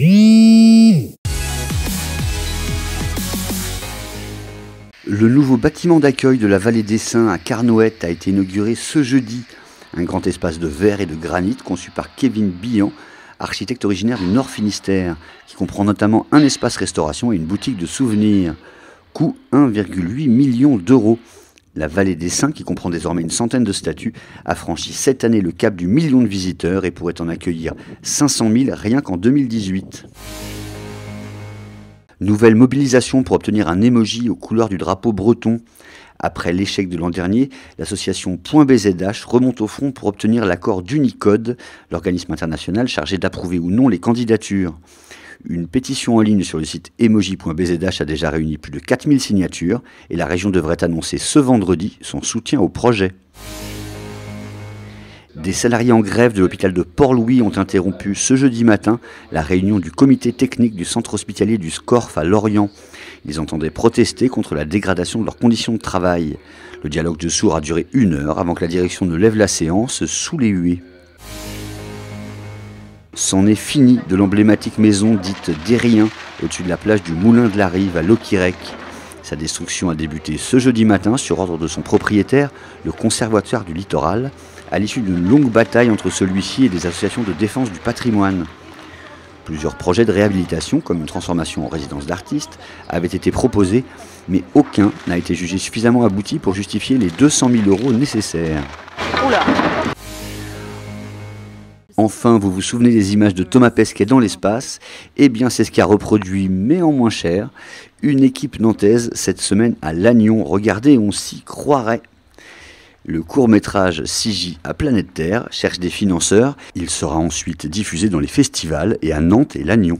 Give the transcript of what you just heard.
Le nouveau bâtiment d'accueil de la vallée des Saints à Carnoët a été inauguré ce jeudi. Un grand espace de verre et de granit conçu par Kevin Billan, architecte originaire du Nord Finistère, qui comprend notamment un espace restauration et une boutique de souvenirs. Coût 1,8 million d'euros. La vallée des Saints, qui comprend désormais une centaine de statues, a franchi cette année le cap du million de visiteurs et pourrait en accueillir 500 000 rien qu'en 2018. Nouvelle mobilisation pour obtenir un émoji aux couleurs du drapeau breton. Après l'échec de l'an dernier, l'association BZH remonte au front pour obtenir l'accord d'Unicode, l'organisme international chargé d'approuver ou non les candidatures. Une pétition en ligne sur le site emoji.bzh a déjà réuni plus de 4000 signatures et la région devrait annoncer ce vendredi son soutien au projet. Des salariés en grève de l'hôpital de Port-Louis ont interrompu ce jeudi matin la réunion du comité technique du centre hospitalier du SCORF à Lorient. Ils entendaient protester contre la dégradation de leurs conditions de travail. Le dialogue de sourds a duré une heure avant que la direction ne lève la séance sous les huées. C'en est fini de l'emblématique maison dite Derrien au-dessus de la plage du Moulin de la Rive à Loquirec. Sa destruction a débuté ce jeudi matin sur ordre de son propriétaire, le conservatoire du littoral, à l'issue d'une longue bataille entre celui-ci et des associations de défense du patrimoine. Plusieurs projets de réhabilitation, comme une transformation en résidence d'artistes, avaient été proposés, mais aucun n'a été jugé suffisamment abouti pour justifier les 200 000 euros nécessaires. Enfin, vous vous souvenez des images de Thomas Pesquet dans l'espace? Eh bien, c'est ce qui a reproduit, mais en moins cher, une équipe nantaise cette semaine à Lannion. Regardez, on s'y croirait. Le court-métrage CJ à Planète Terre cherche des financeurs. Il sera ensuite diffusé dans les festivals et à Nantes et Lannion.